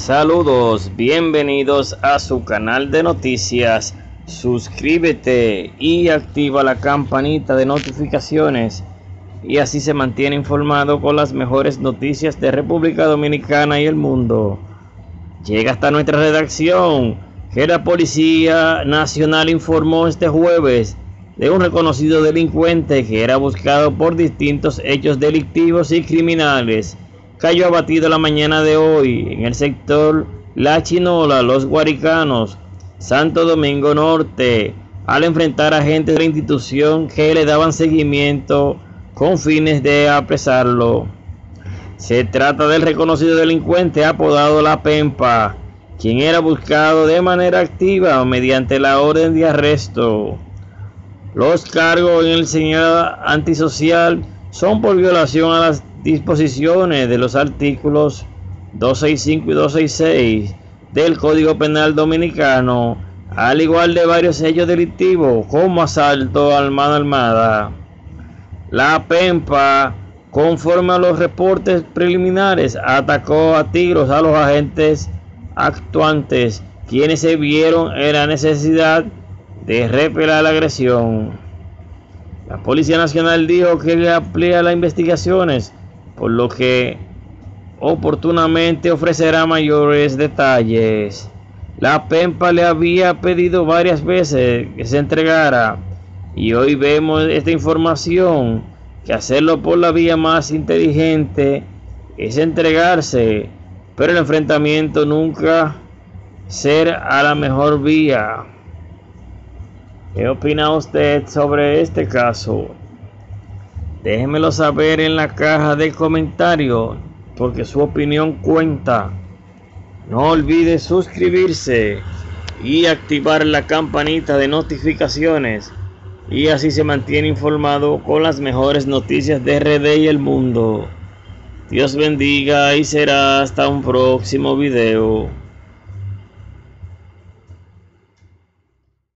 Saludos, bienvenidos a su canal de noticias. Suscríbete y activa la campanita de notificaciones y así se mantiene informado con las mejores noticias de República Dominicana y el mundo. Llega hasta nuestra redacción que la Policía Nacional informó este jueves de un reconocido delincuente que era buscado por distintos hechos delictivos y criminales cayó abatido la mañana de hoy en el sector La Chinola, Los Guaricanos, Santo Domingo Norte, al enfrentar agentes de la institución que le daban seguimiento con fines de apresarlo. Se trata del reconocido delincuente apodado La Pempa, quien era buscado de manera activa mediante la orden de arresto. Los cargos en el señal antisocial son por violación a las disposiciones de los artículos 265 y 266 del Código Penal Dominicano, al igual de varios hechos delictivos como asalto a mano armada. La PEMPA, conforme a los reportes preliminares, atacó a tiros a los agentes actuantes, quienes se vieron en la necesidad de repelar la agresión. La Policía Nacional dijo que amplía las investigaciones por lo que oportunamente ofrecerá mayores detalles. La PEMPA le había pedido varias veces que se entregara y hoy vemos esta información que hacerlo por la vía más inteligente es entregarse, pero el enfrentamiento nunca ser a la mejor vía. ¿Qué opina usted sobre este caso? Déjenmelo saber en la caja de comentarios porque su opinión cuenta. No olvide suscribirse y activar la campanita de notificaciones y así se mantiene informado con las mejores noticias de RD y el mundo. Dios bendiga y será hasta un próximo video.